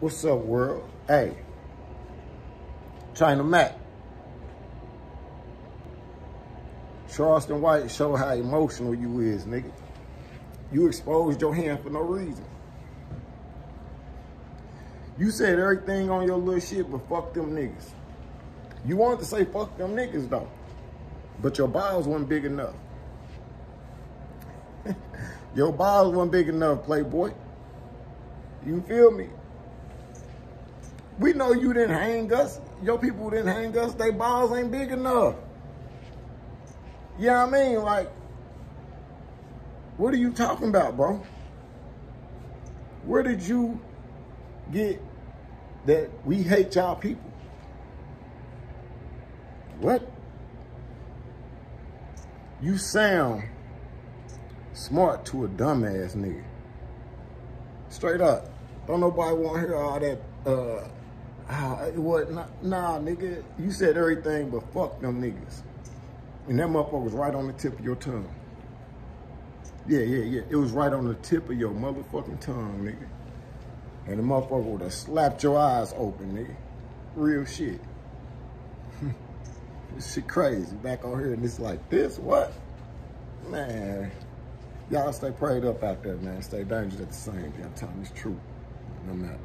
What's up, world? Hey, China Mac. Charleston White show how emotional you is, nigga. You exposed your hand for no reason. You said everything on your little shit, but fuck them niggas. You wanted to say fuck them niggas though, but your balls weren't big enough. your balls weren't big enough, playboy. You feel me? We know you didn't hang us. Your people didn't hang us. They balls ain't big enough. You know what I mean? Like, what are you talking about, bro? Where did you get that we hate y'all people? What? You sound smart to a dumbass nigga. Straight up. Don't nobody want to hear all that, uh, ah, what, nah, nigga. You said everything but fuck them niggas. And that motherfucker was right on the tip of your tongue. Yeah, yeah, yeah. It was right on the tip of your motherfucking tongue, nigga. And the motherfucker would have slapped your eyes open, nigga. Real shit. this shit crazy. Back on here and it's like this, what? Man. Y'all stay prayed up out there, man. Stay dangerous at the same damn time. It's true. No matter.